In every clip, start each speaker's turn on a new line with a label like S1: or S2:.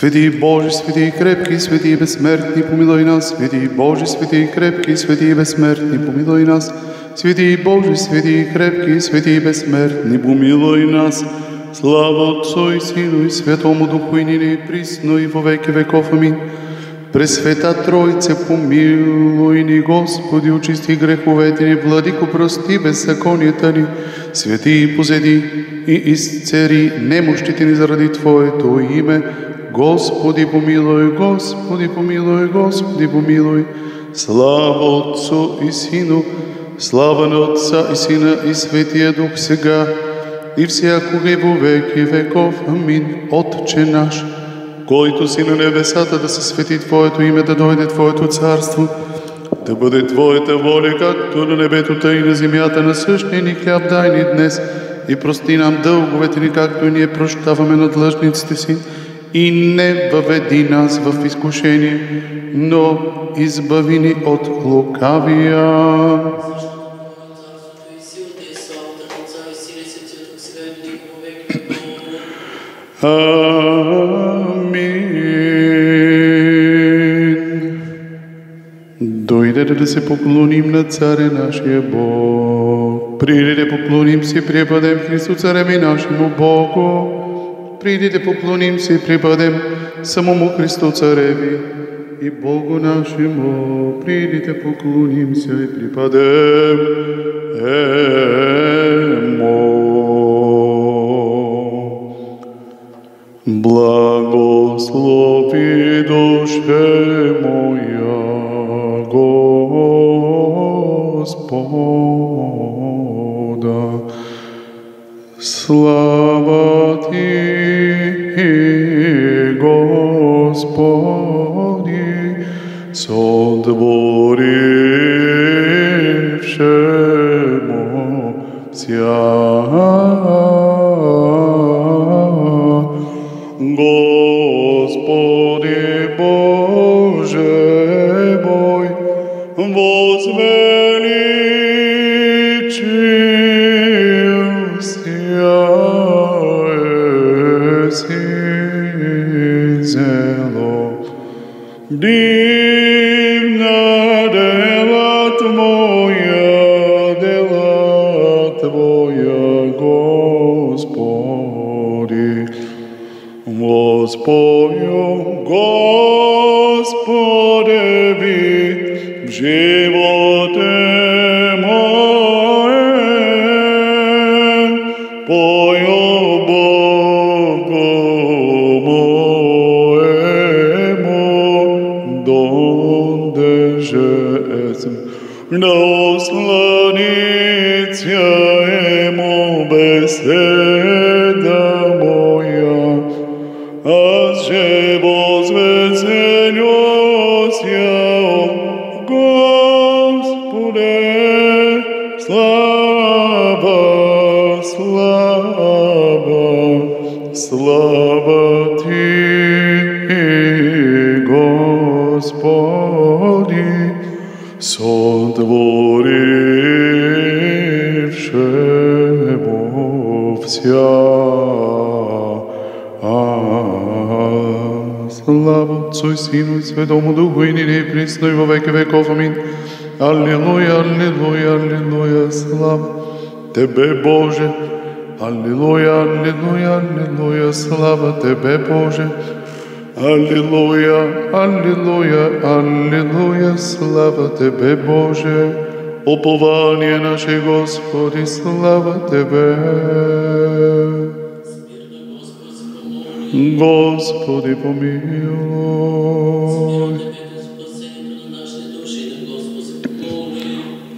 S1: Святи Боже, святи и крепки, святи и безсмертни, помилуй нас. Святи Боже, святи и крепки, святи и безсмертни, помилуй нас. Святи Боже, святи и крепки, святи и безсмертни, помилуй нас. Слава Отцу и Сину и Святому Духу и нине и присно и во веки веков. Амин. Пресвета Троице, помилуй ни, Господи, очисти греховете ни, Владико, прости беззаконията ни, свети и позеди и изцери немощите ни заради Твоето име. Господи, помилуй, Господи, помилуй, Господи, помилуй. Слава Отцу и Сину, слава на Отца и Сина и Светия Дух сега и всякога и во веки веков. Амин. Отче наш, който си на небесата, да се свети Твоето име, да дойде Твоето царство, да бъде Твоята воля, както на небето, тъй и на земята, на същия ни хляб дай ни днес и прости нам дълговете ни, както и ние прощаваме на длъжниците си. И не въведи нас в изкушение, но избави ни от лукавия. Амин. Дойдете да се поклоним на Царя нашия Бог. Приди да поклоним се препадем Христу Царем и нашему Богу. Приди да поклоним се и препадем самому Христу Цареви и Богу нашему. Приди да поклоним се и препадем Ему. Благослови indeed. Святому Духу, и ныне и присно и во веки веков. Амин. Аллилуйя, аллилуйя, аллилуйя, слава Тебе, Боже. Аллилуйя, аллилуйя, аллилуйя, слава Тебе, Боже. Аллилуйя, аллилуйя, аллилуйя, слава Тебе, Боже. Упование наше, Господи, слава Тебе.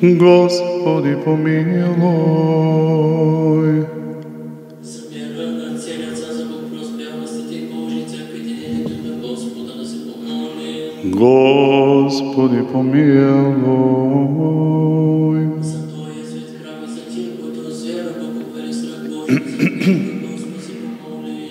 S1: Господи, помилуй.
S2: За мира на целия цар за Бог проспявностите и Божи, църква единението на Господа да се помоли.
S1: Господи, помилуй.
S2: За Твоя свет храм и за тия, които вяра Бог страх Божий,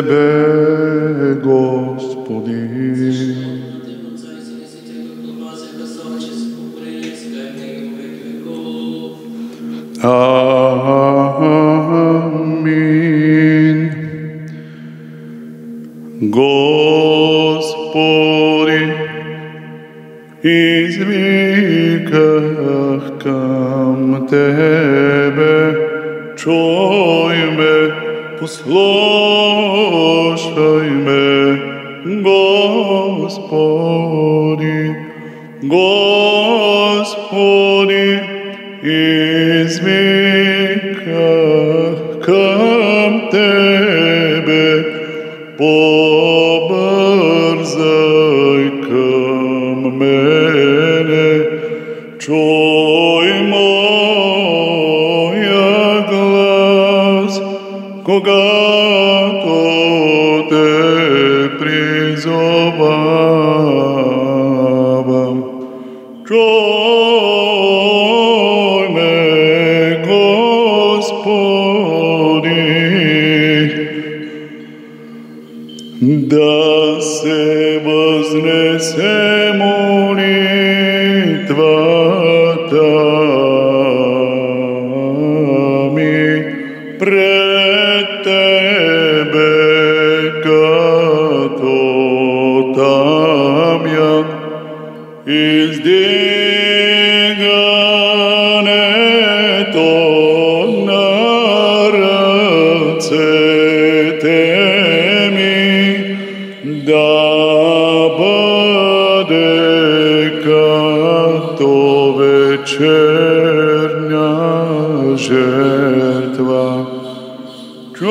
S1: The bird. Poslušaj me, Gospodi, Gospodi, izmiri. жертва. Чуй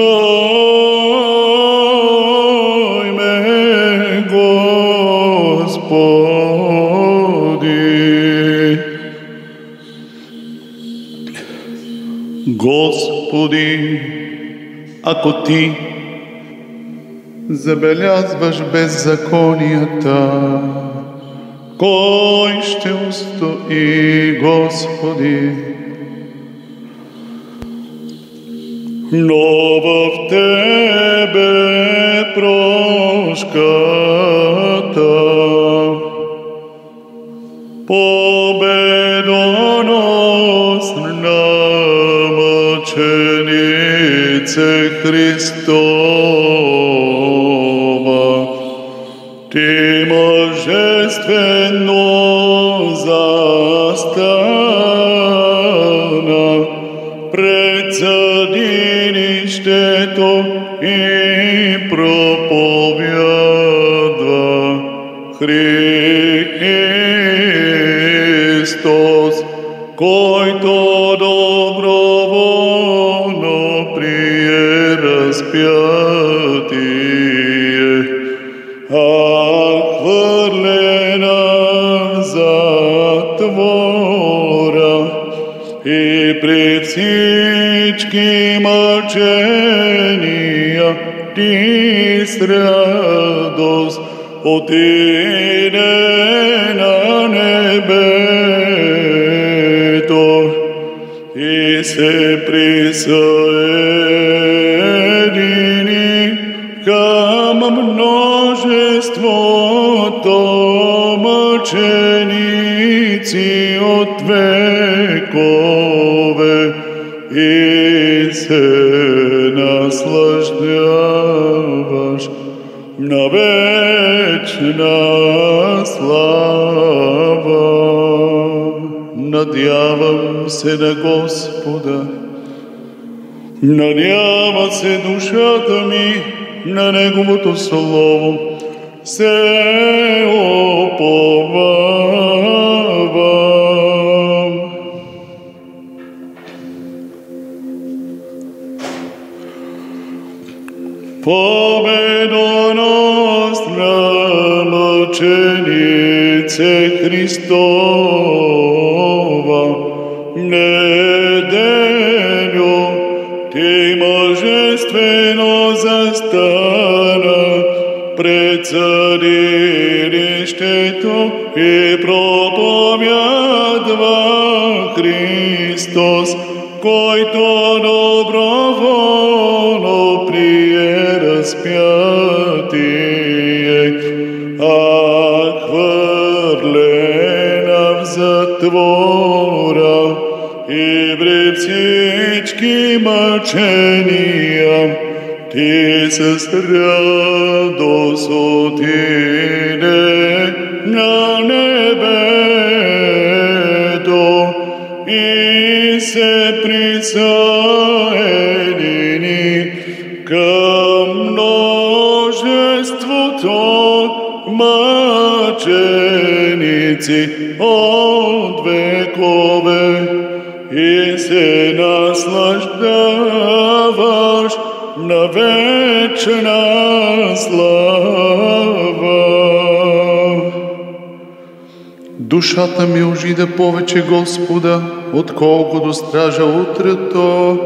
S1: ме, Господи. Господи, ако Ти забелязваш беззаконията, кой ще устои, Господи? Nova v tebe proskata, pobedonos nam čenice Hristova, ti možestveno Anisteto y propoveda Cristo. и пред всички мъчения ти с радост отиде на небето и се присъедини към множеството мъченици от века. Се наслаждаваш на вечна слава. Надявам се на Господа, надява се душата ми на Неговото Слово, се оповавам. Pobedonosna mačenice Hristova, nedeljo ti možestveno zastara pred sadilištetom i propovjadva Hristos, koji to dobro vola. а хвърлена в затвора и при всички мъчения ти с радост отиде на небето и се присъедини Мъченици от векове и се наслаждаваш на вечна слава. Душата ми ожида повече Господа, отколкото стража утрето.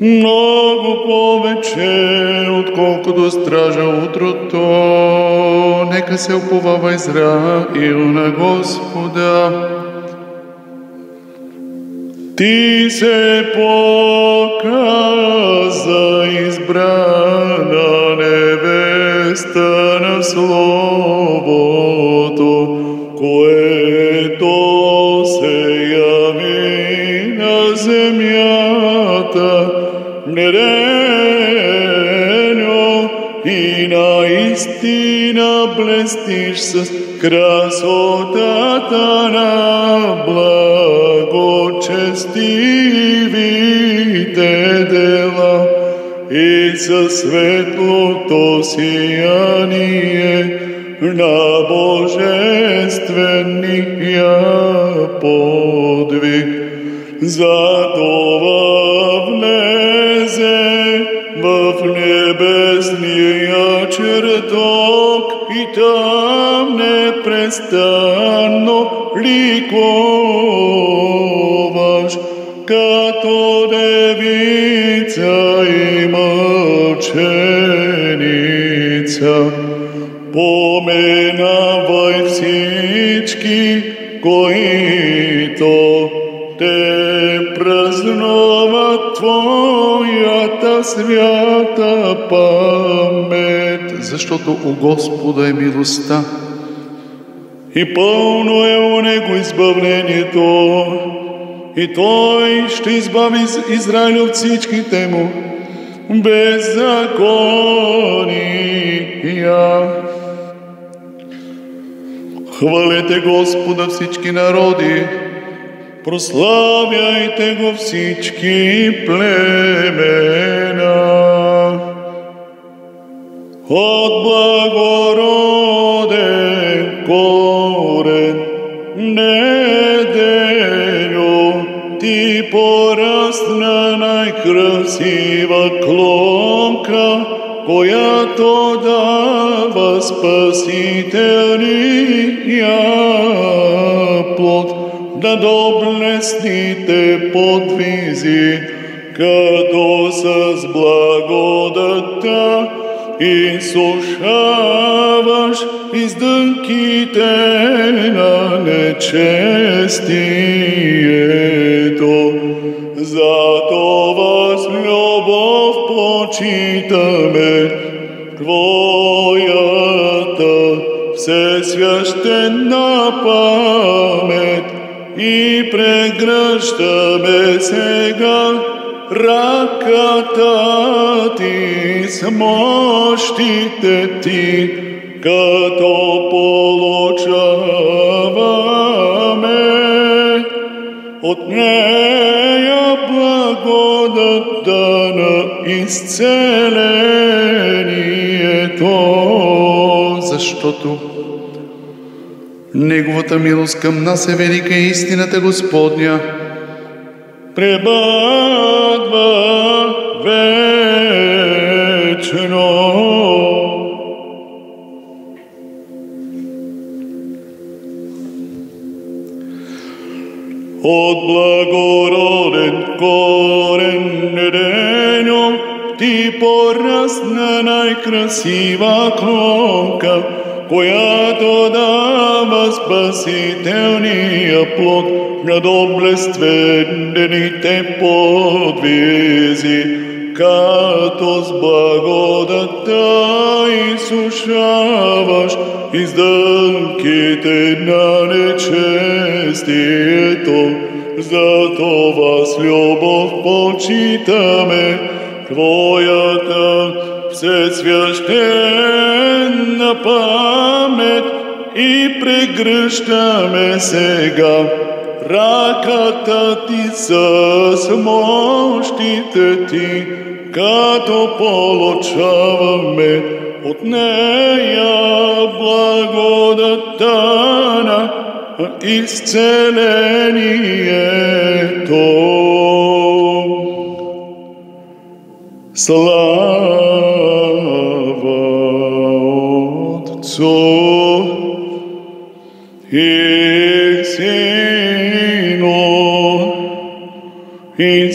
S1: Много повече, отколкото стража утрото. Нека се оповава Израил на Господа. Ти се показа избрана невеста на Словото, което mlerenju i na istina blestiš se s krasota blago blagočestivite dela i sa svetlo to sijanije na božestveni ja podvig zadovolj чертог и там непрестанно ликуваш, като девица и мъченица. Поменавай всички, които те празнуват Твоята свята памет, защото у Господа е милостта и пълно е у Него избавлението. И Той ще избави Израиля от всичките му беззакония. Хвалете Господа всички народи, прославяйте го всички племена. От благороден корен неделю ти порасна най-красива клонка, която дава спасителния плод. да доблесните подвизи, като с благодата изсушаваш издънките на нечестието. Зато въз любов почитаме Твоята всесвящена памет и прегръщаме сега раката ти мощите ти, като получаваме от нея благодата на изцелението, защото Неговата милост към нас е велика и истината Господня. Пребъдва вечно. Най-красива клонка, която дава спасителния плод на доблествените подвизи, като с благодата изсушаваш издънките на нечестието. Затова с любов почитаме Твоята всесвящена памет и прегръщаме сега раката ти с мощите ти, като получаваме от нея благодата на изцелението. Слава Ipso ex in in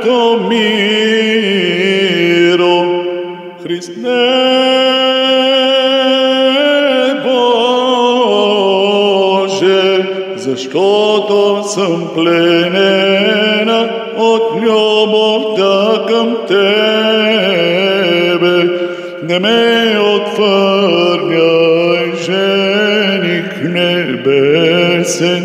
S1: svetom mirom, Hristne. što to sam plenena, od njo takam tebe, da me otvrnjaj ženih nebesen,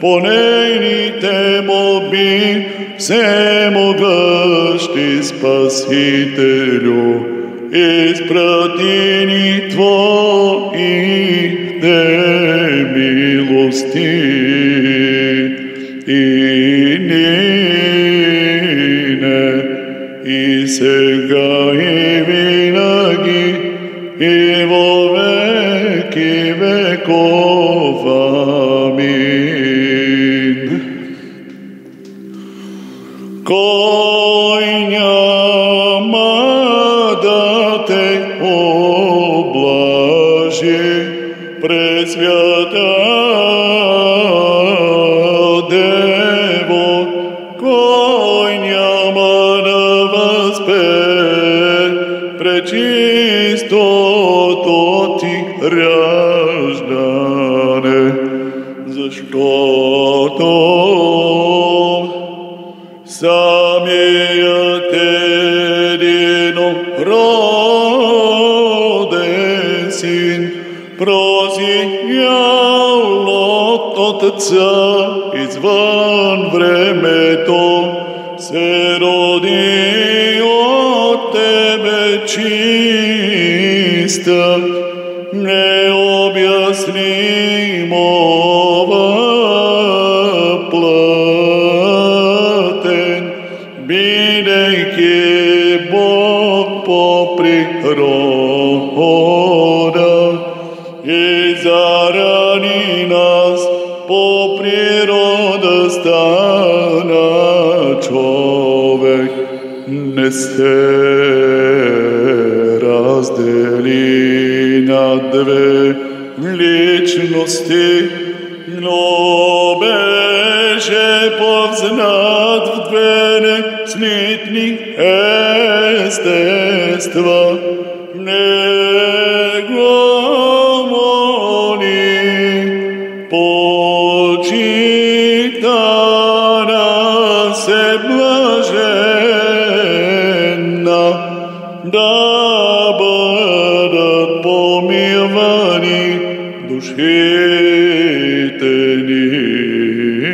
S1: poneni temo bih всемогъщи Спасителю, изпрати ни Твоите милости От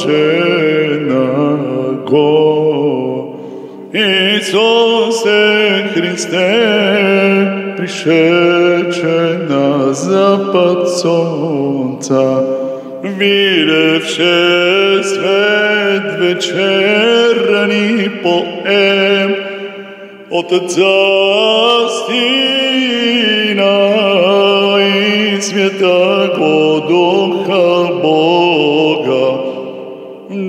S1: блаженого. Исусе Христе, пришедше на запад солнца, видевше свет вечерни поэм, от Отца Сина и Святаго Духа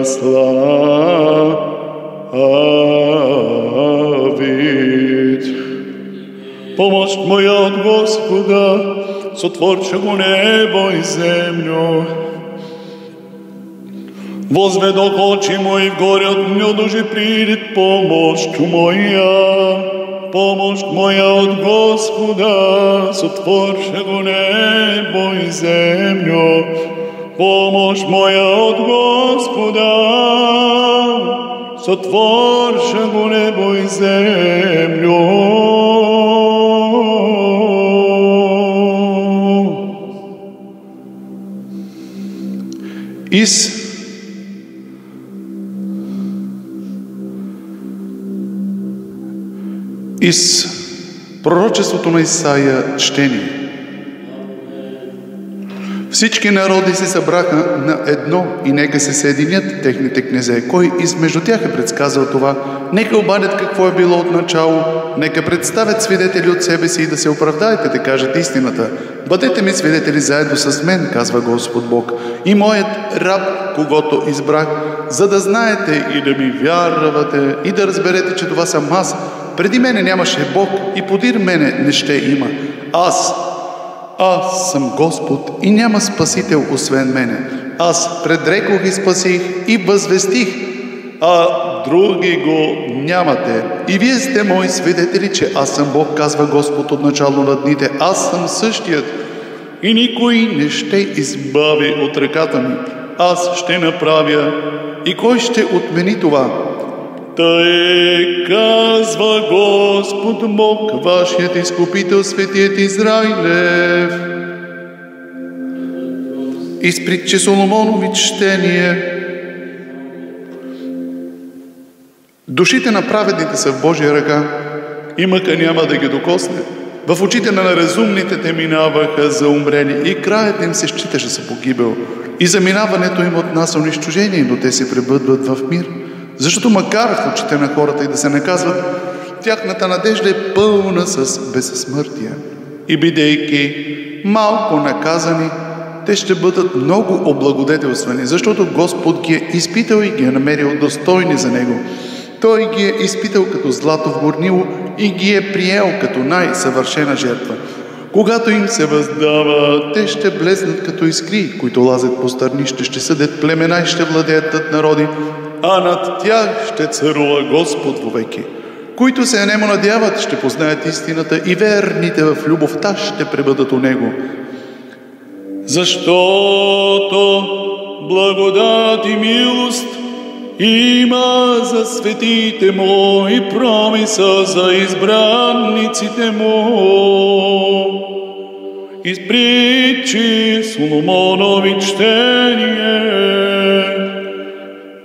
S1: тя славит. Помощь моя от Господа, сотворчего небо и землю. Возведох очи мои в горе от дужи придет помощь моя. Помощь моя от Господа, сотворшего небо и землю. Помощь моя от Господа, сотворшего небо и землю.
S3: Из из пророчеството на Исаия чтение. Всички народи се събраха на едно и нека се съединят техните князе. Кой измежду тях е предсказал това? Нека обадят какво е било от начало, нека представят свидетели от себе си и да се оправдаете да кажат истината. Бъдете ми свидетели заедно с мен, казва Господ Бог, и моят раб, когато избрах, за да знаете и да ми вярвате и да разберете, че това съм аз. Преди мене нямаше Бог и подир мене не ще има. Аз, аз съм Господ и няма Спасител освен мене. Аз предрекох и спасих и възвестих, а други го нямате. И вие сте мои свидетели, че аз съм Бог, казва Господ от начало на дните. Аз съм същият. и никой не ще избави от ръката ми. Аз ще направя.
S1: И кой ще отмени това?
S3: Тъй казва Господ Бог,
S1: Вашият изкупител, светият Израилев. Изпритче Соломонови чтение. Душите на праведните са в Божия ръка.
S3: и мъка няма да ги докосне.
S1: В очите на неразумните те минаваха за умрели и краят им се считаше за погибел. И заминаването им от нас унищожение, но те се пребъдват в мир. Защото макар в очите на хората и да се наказват, тяхната надежда е пълна с безсмъртие. И бидейки малко наказани, те ще бъдат много облагодетелствани, защото Господ ги е изпитал и ги е намерил достойни за Него. Той ги е изпитал като злато в горнило и ги е приел като най-съвършена жертва. Когато им се въздава, те ще блеснат като искри, които лазят по стърнище, ще съдят племена и ще владеят над народи, а над тях ще царува Господ вовеки. Които се немо надяват, ще познаят истината и верните в любовта ще пребъдат у Него.
S3: Защото благодат и милост има за светите му и промиса за избранниците му. Изпричи Соломонови чтение.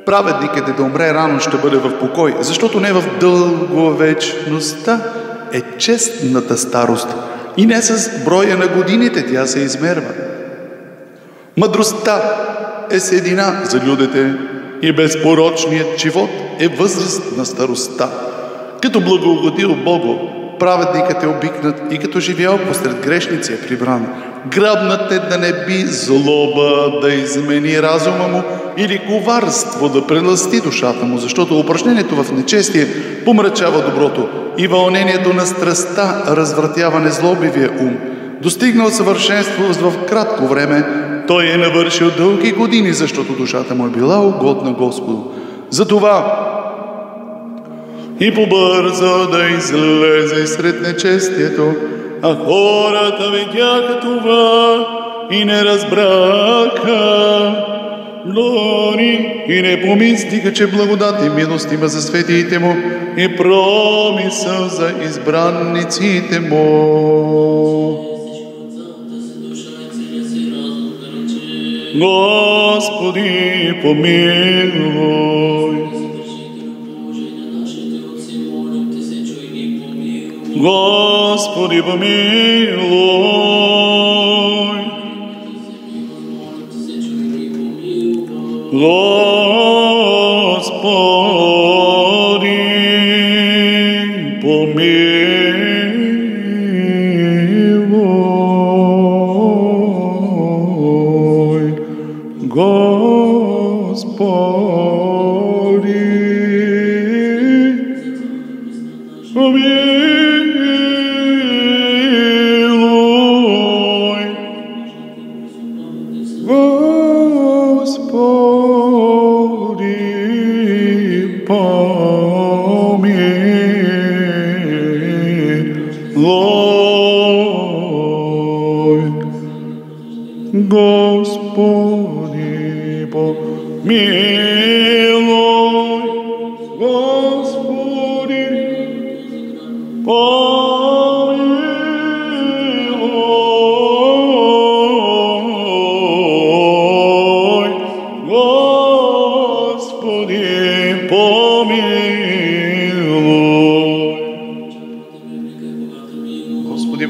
S1: Праведникът е да умре рано ще бъде в покой, защото не в дълговечността е честната старост и не с броя на годините тя се измерва. Мъдростта е седина за людите и безпорочният живот е възраст на старостта. Като благогодил Богу, праведникът е обикнат и като живял посред грешници е прибран. Грабнат е да не би злоба да измени разума му или коварство да преласти душата му, защото упражнението в нечестие помрачава доброто и вълнението на страста развратява незлобивия ум. Достигнал съвършенство в кратко време, той е навършил дълги години, защото душата му е била угодна Господу. Затова
S3: И побърза да излезе
S1: сред нечестието,
S3: А хората видяха това и не разбраха. Глори
S1: и не помислиха, че благодат и милост има за светиите му
S3: и промисъл за
S1: избранниците му.
S2: Всичко от цялата си
S3: помилуй.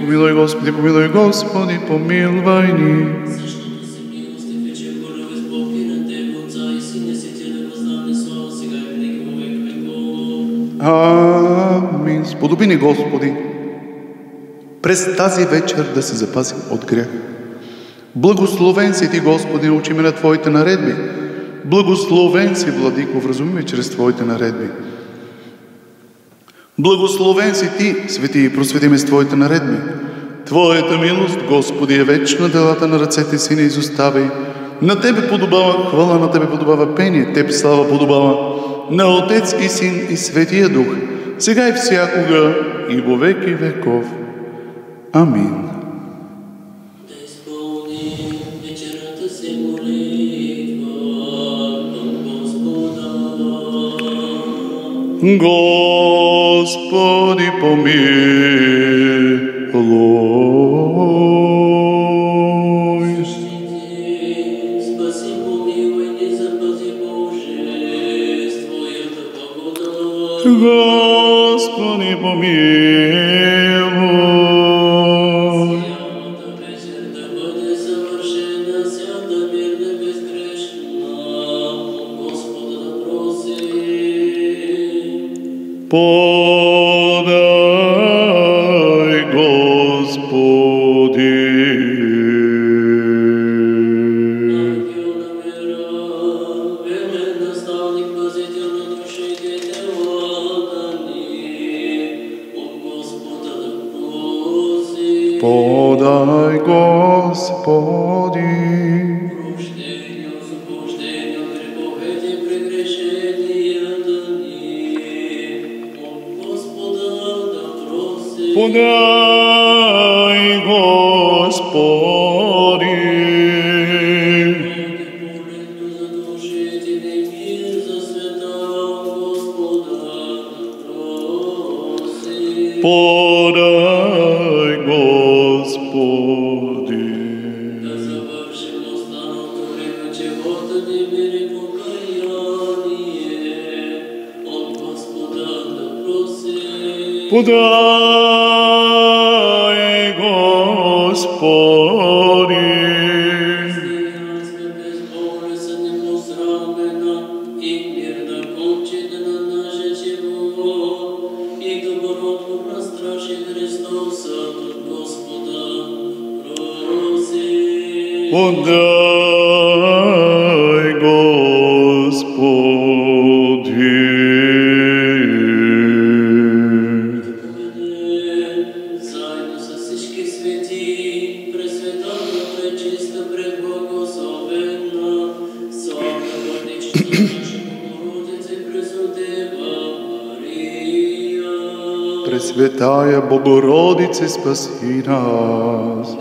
S2: Помилуй,
S3: Господи, помилуй, Господи,
S1: помилвай ни. Амин. Сподоби ни, Господи, през тази вечер да се запазим от грях. Благословен си Ти, Господи, учи ме на Твоите наредби. Благословен си, Владико, вразуми ме чрез Твоите наредби. Благословен си Ти, свети и просвети ме с Твоите наредби. Твоята милост, Господи, е вечна, делата на ръцете си не изоставяй. На Тебе подобава хвала, на Тебе подобава пение, Теб слава подобава. На Отец и Син и Светия Дух, сега и всякога и во веки веков. Амин.
S3: Господи помилуй.
S1: Por
S3: Пресветая Богородице, спаси нас.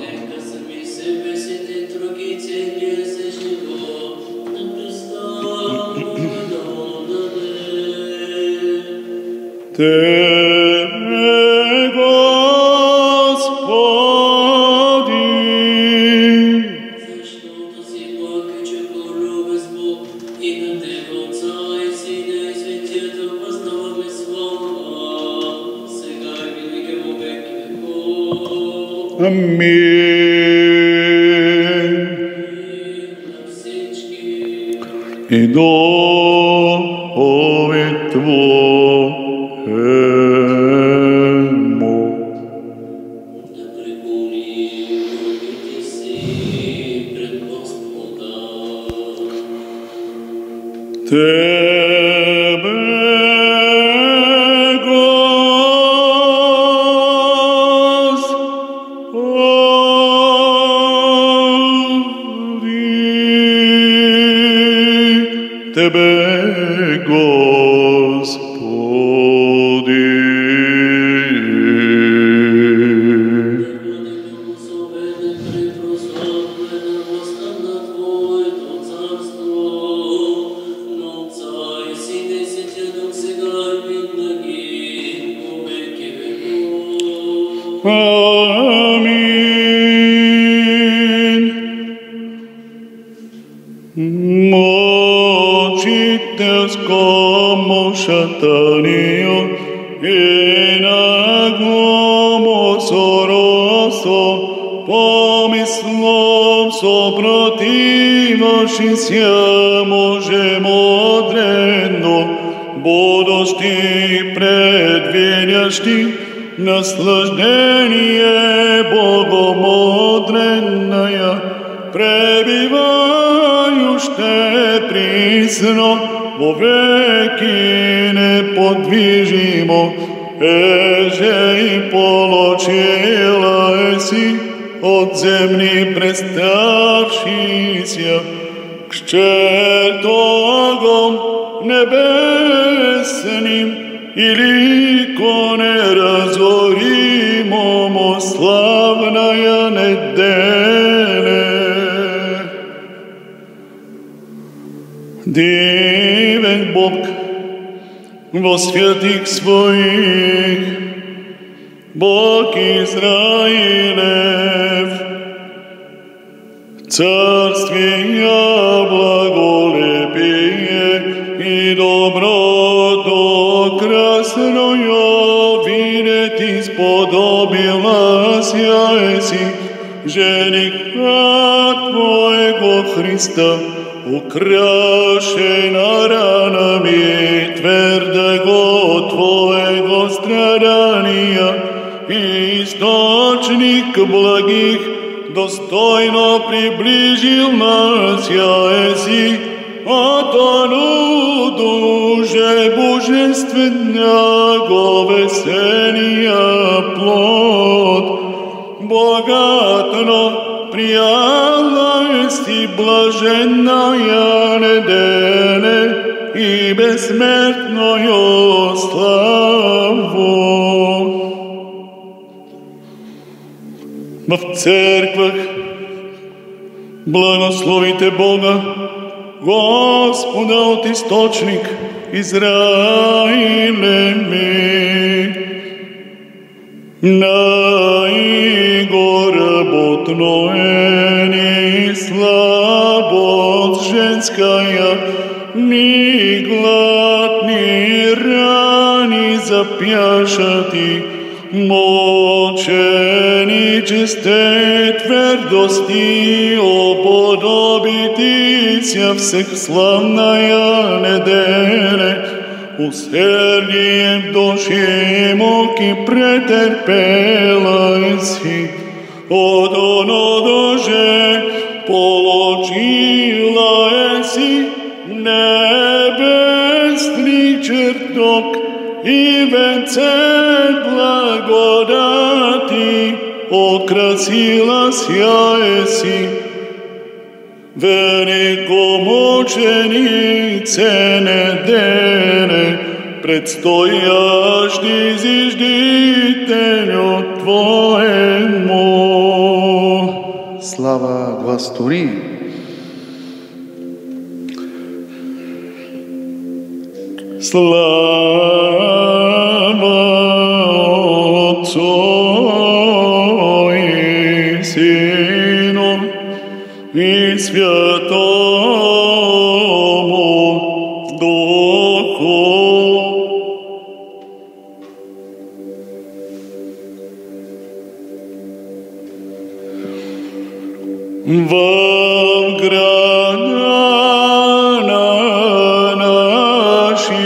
S3: Господи,
S1: Тебе,
S3: небесным или коне разоримому славная неделе.
S1: Дивен Бог, во святых своих, Бог Израилев, царствия благолепие Spašajci, ženika Tvojego Hrista, ukrašena ranami tvrdego Tvojego stradanja, istočnik blagih, dostojno približil nas, Jaesi, a To duže boženstvenja go plod плод, богатно прияла еси блаженная неделе и бессмертную славу. в церквах. Благословите Бога, Господа от источник Израиле ми. Наиго работно е ни слабост женская, ни глад, ни рани запяшати, мученичесте твердости уподобитися всех славная неделе, усердием души муки претерпела си, od onodože poločila esi nebesni črtok i vence blagodati okrasila sjaje si. Velikomočenice nedene predstojaš ti zižditelju tvojemu
S4: Слава гластори!
S1: Слава Отцу и Сыну и Святому Во града нашия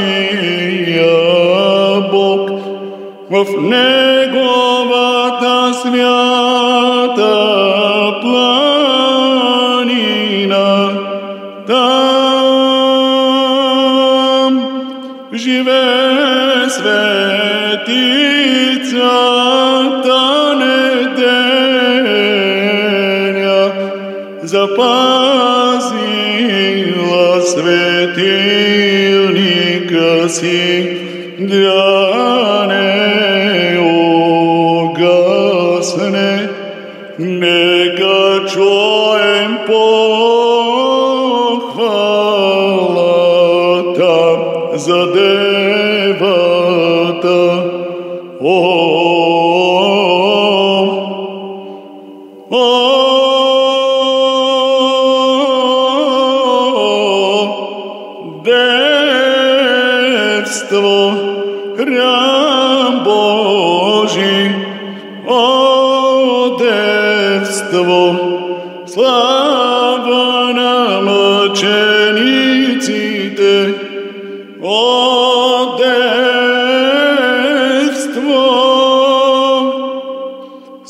S1: Бог, в Неговата свята планина, светилника си, да не угасне, нека чуем похвалата за девата.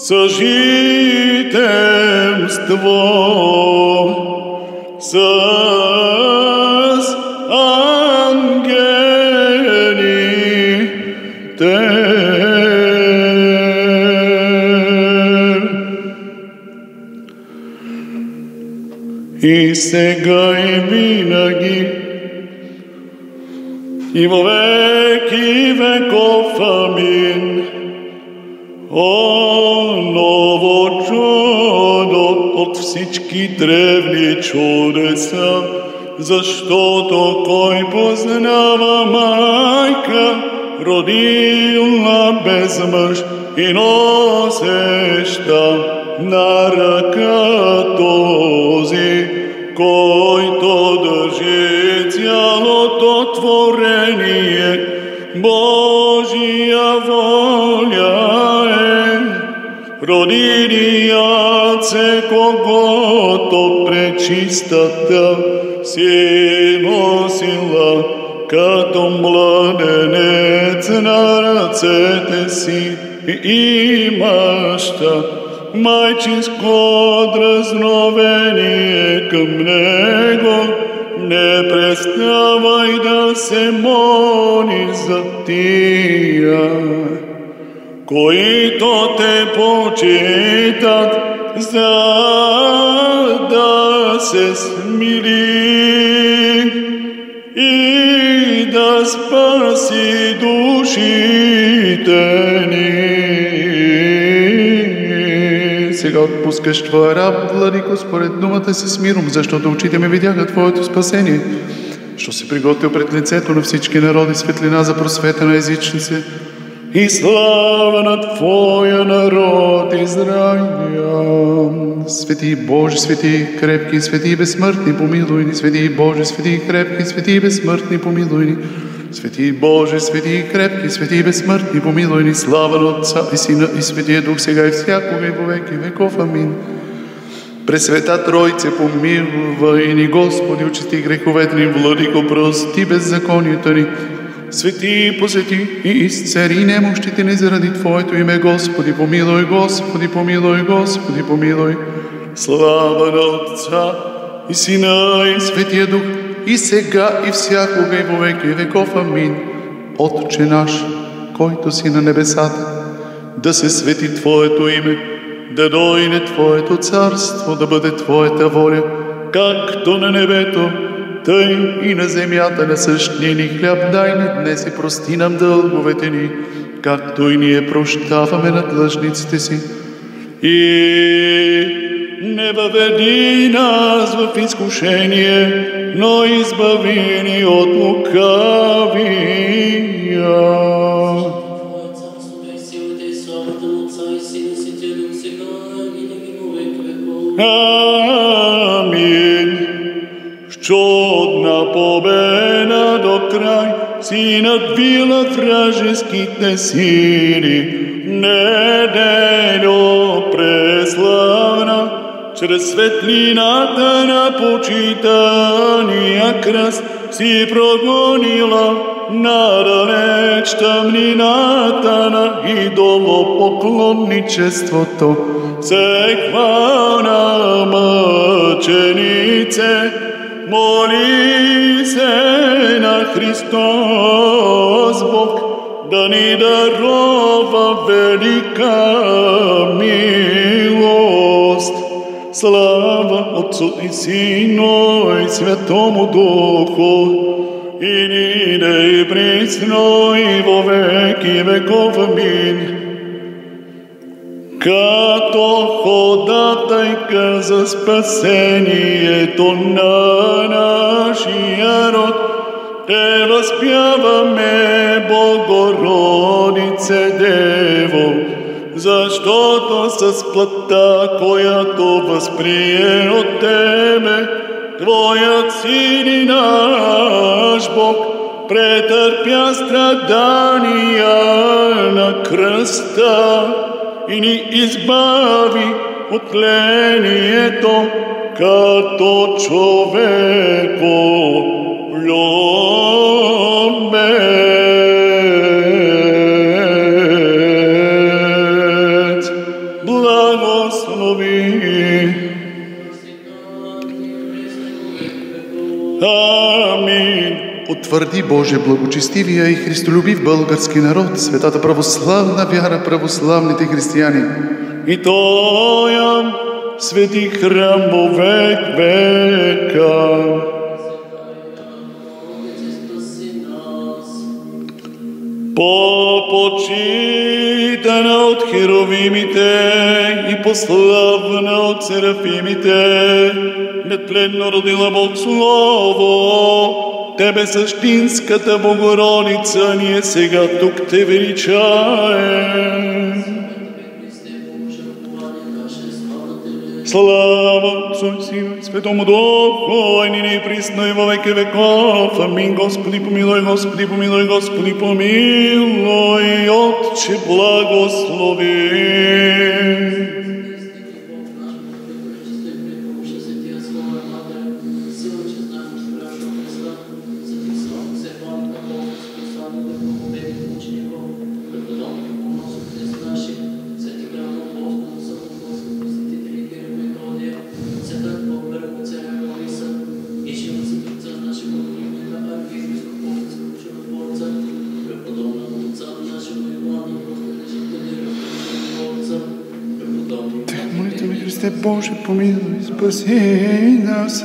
S1: Съжителство с ангелите. И сега и винаги и во веки веков. Амин. Всички древни чудеса, защото кой познава майка, родила без мъж и носеща на ръка този, който държи цялото творение, Божия воля е. Родиният се, когото пречистата си носила, като младенец на ръцете си имаща майчинско дразновение към него, не преставай да се моли за тия, които те почитат, за да се смили и да спаси душите ни. Сега отпускаш Твоя раб, Владико, според думата си с миром, защото очите ми видяха Твоето спасение. Що си приготвил пред лицето на всички народи светлина за просвета на езичници и слава на Твоя народ Израиля. Свети Боже, свети крепки, свети безсмъртни, помилуй ни. Свети Боже, свети крепки, свети безсмъртни, помилуй ни. Свети Боже, свети крепки, свети безсмъртни, помилуй ни. Слава на Отца и Сина и Светия Дух, сега и всякога и во веки веков. Амин. Пресвета Тройце, помилвай ни, Господи, очисти греховете ни, владико, прости беззаконието ни. Свети, посети и изцери немощите ни заради Твоето име, Господи, помилуй, Господи, помилуй, Господи, помилуй. Слава на Отца и Сина и Светия Дух, и сега и всякога и во веки веков. Амин. Отче наш, който си на небесата, да се свети Твоето име, да дойде Твоето царство, да бъде Твоята воля, както на небето, тъй и на земята на същия ни хляб дай ни днес и прости нам дълговете ни, както и ние прощаваме на длъжниците си. И не въведи нас в изкушение, но избави ни от лукавия.
S3: Твое
S1: Чудна победа до край си надвила вражеските сили. Неделю преславна, чрез светлината на почитания кръст си прогонила надалеч тъмнината на идолопоклонничеството. Се хвана мъченице, моли се на Христос Бог, да ни дарова велика милост. Слава Отцу и Сину и Святому Духу, и ниде и присно и во веки веков. Амин. Като ходатайка за спасението на нашия род, те възпяваме Богородице Дево, защото с плътта, която възприе от Тебе, Твоят син и наш Бог претърпя страдания на кръста и ни избави от тлението като човеко любец. Благослови. Амин. Утвърди Боже благочестивия и христолюбив български народ, светата православна вяра, православните християни. И Тоя свети храм век века. По почитана от херовимите и пославна от серафимите,
S3: нетленно родила Бог Слово, Тебе същинската Богородица, ние сега тук Те величаем. Слава Отцу и Сину и Святому Духу, и ныне и присно и во веки веков. Аминь. Господи, помилуй, Господи, помилуй, Господи, помилуй, Отче, благослови. Христе Боже, помилуй, спаси нас,